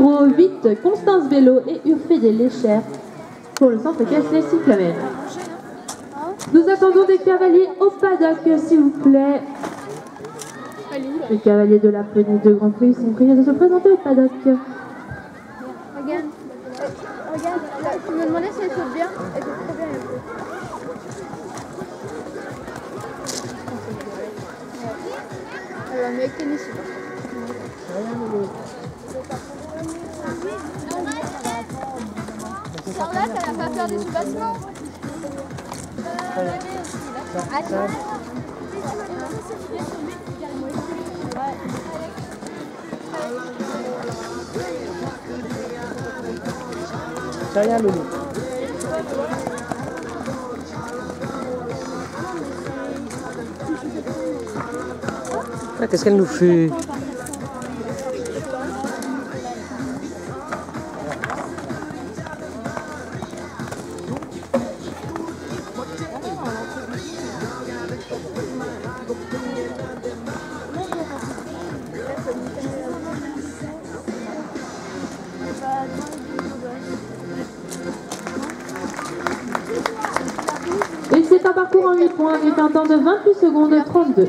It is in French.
numéro 8, Constance Bello et Urfé Léchères pour le centre casse Cyclamen. Nous attendons des cavaliers au paddock, s'il vous plaît. Les cavaliers de la Poney de Grand Prix sont priés de se présenter au paddock. Regarde, regarde, tu me demandais si elle saute bien. Elle saute très bien. Elle va mieux avec tennis. Charlotte, elle va pas faire des sous-bassements. C'est rien, Loulou. Ah, Qu'est-ce qu'elle nous fait? Et c'est un parcours en 8 points avec un temps de 28 secondes 32.